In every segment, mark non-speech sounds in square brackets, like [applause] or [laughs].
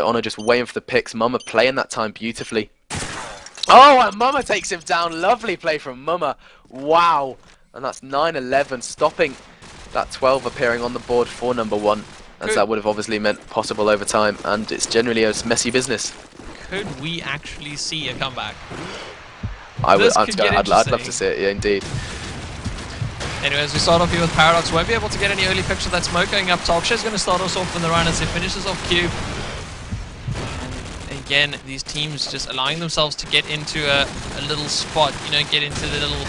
Honor just waiting for the picks. Mama playing that time beautifully. Oh, and Mama takes him down. Lovely play from Mama. Wow. And that's 9-11, stopping that 12 appearing on the board for number one. As Good. that would have obviously meant possible overtime, and it's generally a messy business. Could we actually see a comeback? I would, I'd, go- I'd, I'd love to see it, yeah, indeed. Anyways, we start off here with Paradox. Won't be able to get any early picture of that smoke going up. top. Talksha's going to start us off in the run as he finishes off Cube. Again, these teams just allowing themselves to get into a, a little spot, you know, get into the little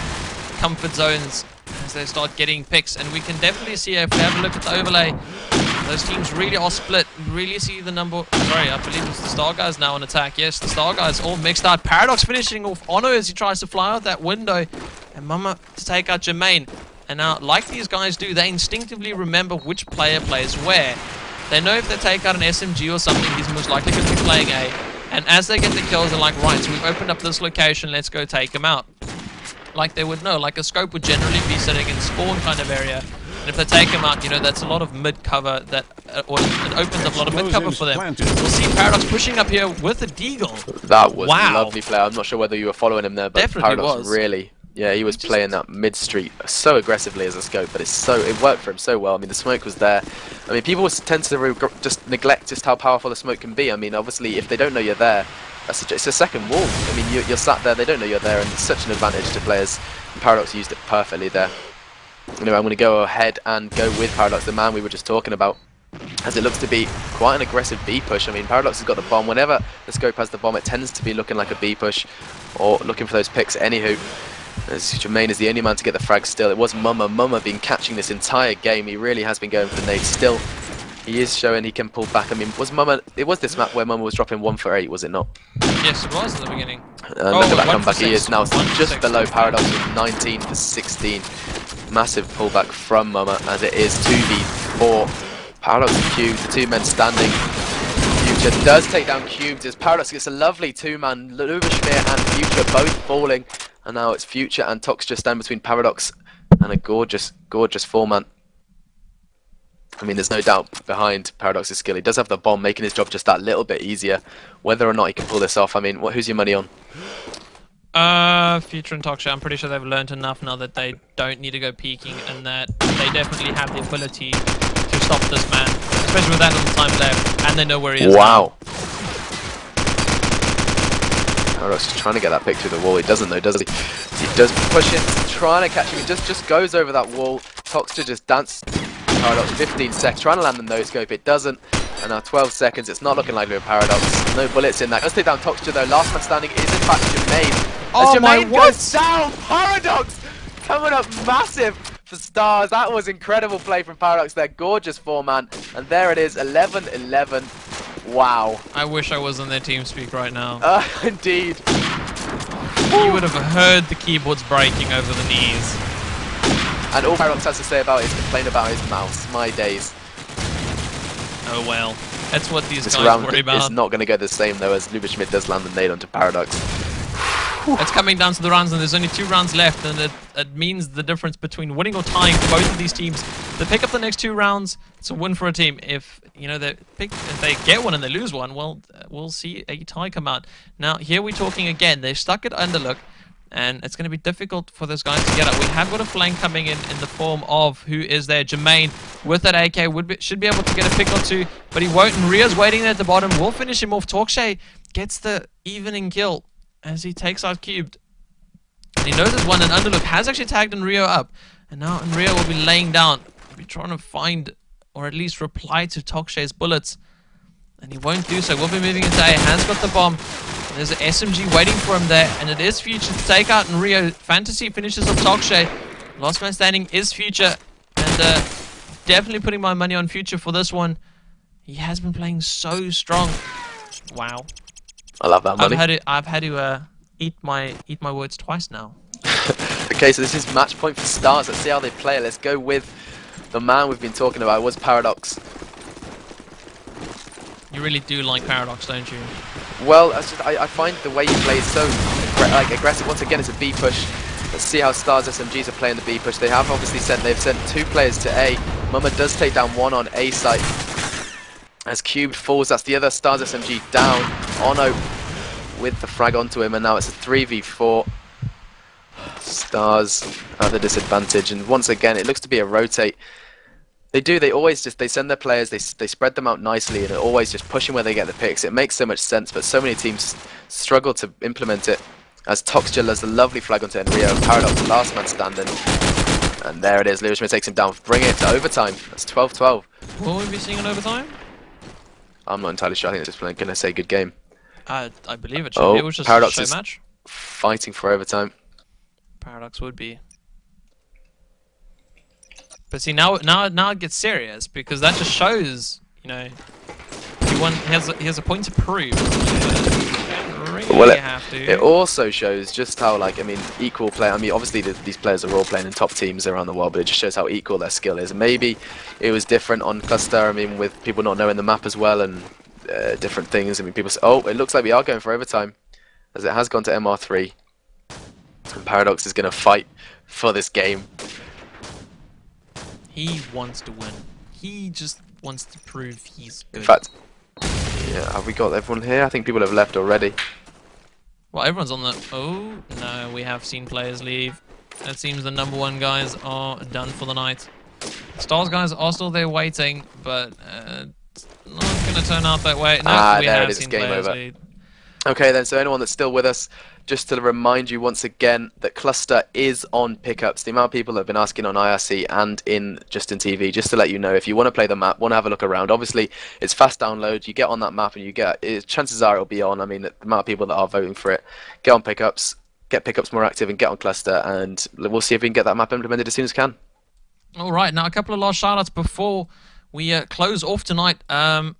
comfort zones as they start getting picks. And we can definitely see, if we have a look at the overlay, those teams really are split. Really see the number. Sorry, I believe it's the Star Guys now on attack. Yes, the Star Guys all mixed out. Paradox finishing off Ono as he tries to fly out that window. And Mama to take out Jermaine. And now, like these guys do, they instinctively remember which player plays where. They know if they take out an SMG or something, he's most likely going to be playing A. And as they get the kills, they're like, right, so we've opened up this location, let's go take him out. Like they would know, like a scope would generally be sitting in spawn kind of area. And if they take him out, you know, that's a lot of mid cover that, uh, or it opens up a lot of mid cover for them. We'll see Paradox pushing up here with a Deagle. That was Wow. lovely play. I'm not sure whether you were following him there, but Definitely Paradox was. really, yeah, he was playing that mid street so aggressively as a scope, but it's so it worked for him so well. I mean, the smoke was there. I mean, people tend to just neglect just how powerful the smoke can be. I mean, obviously, if they don't know you're there, that's a, it's a second wall. I mean, you, you're sat there, they don't know you're there, and it's such an advantage to players. And Paradox used it perfectly there. Anyway, I'm going to go ahead and go with Paradox, the man we were just talking about as it looks to be quite an aggressive B push. I mean, Paradox has got the bomb. Whenever the scope has the bomb, it tends to be looking like a B push or looking for those picks. Anywho, as Jermaine is the only man to get the frag still. It was Mumma. Mumma been catching this entire game. He really has been going for the nade. Still, he is showing he can pull back. I mean, was Mumma... It was this map where Mumma was dropping 1 for 8, was it not? Yes, it was at the beginning. And Oh, look at that comeback. He is now just six. below Paradox with 19 for 16. Massive pullback from Mumma as it is 2v4. Paradox and Cube, the two men standing. Future does take down Cubes as Paradox gets a lovely two-man. Lubashmir and Future both falling. And now it's Future and Tox just stand between Paradox and a gorgeous, gorgeous four-man. I mean, there's no doubt behind Paradox's skill. He does have the bomb, making his job just that little bit easier. Whether or not he can pull this off, I mean, what, who's your money on? Uh, Future and Toksha, I'm pretty sure they've learned enough now that they don't need to go peeking and that they definitely have the ability to stop this man, especially with that little time left, and they know where he is. Wow. Paradox is trying to get that pick through the wall. He doesn't though, does he? He does push it, trying to catch him. He just just goes over that wall. Toxter just dance. Paradox 15 seconds, trying to land the no scope. It doesn't. And now 12 seconds. It's not looking like a Paradox. No bullets in that. Let's take down Toxter though. Last man standing is in fact Jermaine. Oh As my Jermaine what? goes down. Paradox coming up massive for stars. That was incredible play from Paradox there. Gorgeous four man. And there it is. 11-11. Wow. I wish I was on their team speak right now. [laughs] Uh, indeed. You would have heard the keyboards breaking over the knees. And all Paradox has to say about it is complain about his mouse. My days. Oh well. That's what these This guys round worry is about. not going to go the same though as Luba Schmidt does land the nade onto Paradox. It's coming down to the rounds, and there's only two rounds left, and it, it means the difference between winning or tying for both of these teams. They pick up the next two rounds, it's a win for a team. If you know they pick, if they get one and they lose one, well, we'll see a tie come out. Now here we're talking again. They're stuck at underlook, and it's going to be difficult for those guys to get up. We have got a flank coming in in the form of who is there? Jermaine with that AK would be, should be able to get a pick or two, but he won't. And Ria's waiting there at the bottom. We'll finish him off. Talkshay gets the evening kill as he takes out Cubed. And he there's one, and Underlook has actually tagged Rio up. And now Rio will be laying down. He'll be trying to find, or at least reply to Tokshay's bullets. And he won't do so. We'll be moving into A. Has got the bomb. There's an SMG waiting for him there, and it is Future to take out Rio. Fantasy finishes off Tokshay. Last man standing is Future, and uh, definitely putting my money on Future for this one. He has been playing so strong. Wow. I love that I've money. had to I've had to uh, eat my eat my words twice now. [laughs] Okay, so this is match point for stars. Let's see how they play. Let's go with the man we've been talking about. It was Paradox. You really do like Paradox, don't you? Well, just, I, I find the way he plays so like aggressive. Once again, it's a B push. Let's see how Stars SMGs are playing the B push. They have obviously sent they've sent two players to A. Mama does take down one on A site. As Cubed falls, that's the other Stars SMG down. Ono with the frag onto him, and now it's a 3v4. Stars at the disadvantage, and once again, it looks to be a rotate. They do. They always just they send their players. They they spread them out nicely, and they're always just pushing where they get the picks. It makes so much sense, but so many teams struggle to implement it. As Toxture does the lovely flag onto Enrio, Paradox last man standing, and there it is. Lewis Schmidt takes him down, bringing it to overtime. That's 12-12. Will we be seeing an overtime? I'm not entirely sure. I think they're just going to say good game. I I believe it should Oh, be. It was just Paradox a is- show match. Fighting for overtime. Paradox would be. But see now now now it gets serious because that just shows you know he won he has he has a point to prove. Really Well, it- have to. It also shows just how, like, I mean, equal play. I mean, obviously th these players are all playing in top teams around the world, but it just shows how equal their skill is. Maybe it was different on cluster. I mean, with people not knowing the map as well and uh, different things. I mean, people say, "Oh, it looks like we are going for overtime," as it has gone to MR3. And Paradox is going to fight for this game. He wants to win. He just wants to prove he's good. In fact, yeah, have we got everyone here? I think people have left already. well, everyone's on the. Oh no, we have seen players leave. It seems the number one guys are done for the night. Stars guys are still there waiting, but uh, it's not going to turn out that way. No, Ah, we there it have is, seen game players over. leave. Okay then, so anyone that's still with us, just to remind you once again that Cluster is on pickups. The amount of people have been asking on IRC and in Justin TV, just to let you know, if you want to play the map, want to have a look around, obviously it's fast download. You get on that map and you get, it, chances are it'll be on. I mean, the amount of people that are voting for it, get on pickups, get pickups more active, and get on Cluster, and we'll see if we can get that map implemented as soon as can. All right, now a couple of last shoutouts before we uh, close off tonight. Um,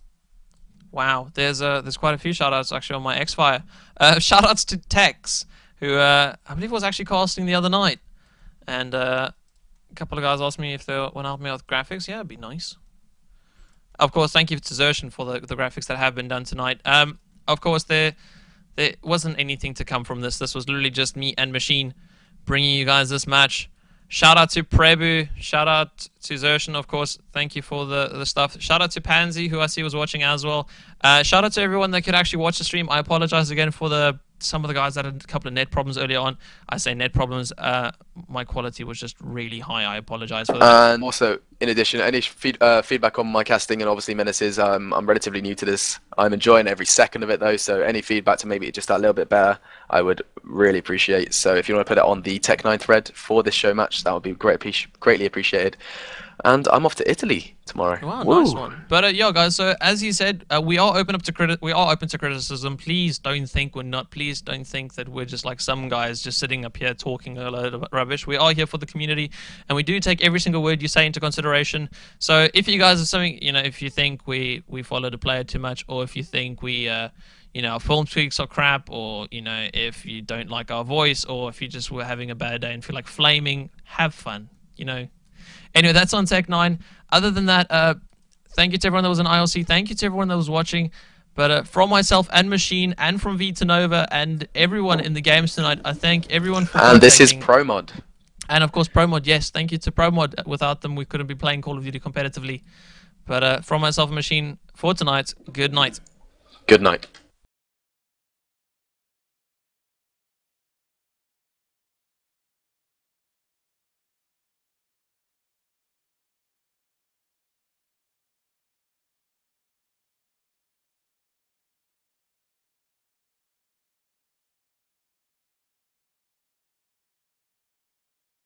wow, there's uh, there's quite a few shoutouts actually on my Xfire. Uh, [laughs] shoutouts to Tex, who uh, I believe was actually casting the other night, and uh, a couple of guys asked me if they want to help me out with graphics. Yeah, it'd be nice. Of course, thank you to Zershin for the, the graphics that have been done tonight. Um, of course, there there wasn't anything to come from this. This was literally just me and Machine bringing you guys this match. Shout out to Prebu. Shout out to Zershin, of course. Thank you for the, the stuff. Shout out to Pansy, who I see was watching as well. Uh, shout out to everyone that could actually watch the stream. I apologize again for the some of the guys that had a couple of net problems earlier on. I say net problems. Uh, my quality was just really high. I apologize for that. And also, in addition, any feed, uh, feedback on my casting and obviously Menaces, um, I'm relatively new to this. I'm enjoying every second of it though, so any feedback to maybe just that little bit better, I would really appreciate. So if you want to put it on the Tech9 thread for this show match, that would be great, greatly appreciated. And I'm off to Italy tomorrow. Wow, Woo. nice one. But uh, yeah, guys. So as you said, uh, we are open up to criti- We are open to criticism. Please don't think we're not. Please don't think that we're just like some guys just sitting up here talking a load of rubbish. We are here for the community, and we do take every single word you say into consideration. So if you guys are something, you know, if you think we we follow the player too much, or if you think we. Uh, you know, our film tweaks are crap, or you know, if you don't like our voice, or if you just were having a bad day and feel like flaming, have fun. You know, Anyway, that's on Tech 9. Other than that, uh, thank you to everyone that was in IRC. Thank you to everyone that was watching. But uh, from myself and Machine and from Vita-Nova and everyone in the games tonight, I thank everyone for And this is ProMod. and of course ProMod. Yes, thank you to ProMod. Without them, we couldn't be playing Call of Duty competitively. But uh, from myself and Machine for tonight, good night. Good night.